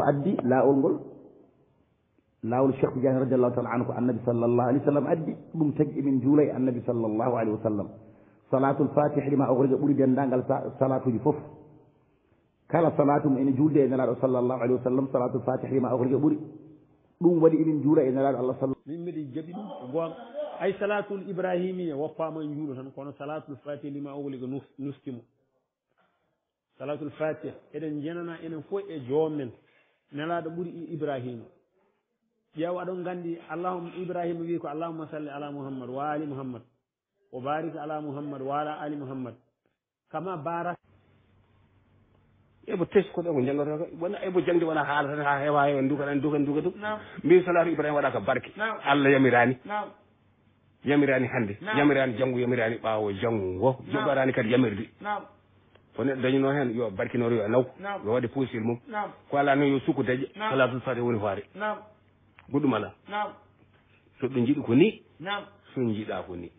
فأدي لا أقول لا أقول الشيخ جاه رضي الله تعالى عنه النبي صلى الله عليه وسلم أدي ممتج من جولي النبي صلى الله عليه وسلم. صلاة الفاتح لما أغرق أولي بيندان قال صلاة جفوف. قال صلاة من جولي إن الله صلى الله عليه وسلم صلاة الفاتح لما أغرق أولي دون ولي من جولي إن الله الله صلى الله عليه وسلم من أي صلاة الإبراهيمية وفا من جولي. كون صلاة الفاتح لما أغرق نسكم صلاة الفاتح إذن جنانا إذن فوق جومن. nelaɗo ɓuuri ibrahima ƴeew aɗon gandi allahum ibrahima wi ko allahuma salli ala muhammad wa ali muhammad o barik ala muhammad wa ala ali muhammad. Kama barak eɓo teskoɗo ko jallotoko wona eɓo jangde wona haala tan ha hewa hewa e dukaɗan dukan duka dum mbi salatu ibrahima waɗa ko barke. Allah yamirani yamirani hannde. Yamirani janngo yamirani ɓaawo janngo. Jogarani kadi yamirde. Ko neɗɗo dañino hen yo barkinoro yo naw yo waɗe puusil mum. Ko ala noon yo sukku daƴƴe salatul fati woni hoore goɗɗum ala. So ɓe jiiɗi ko ni? So jiiɗa ko ni.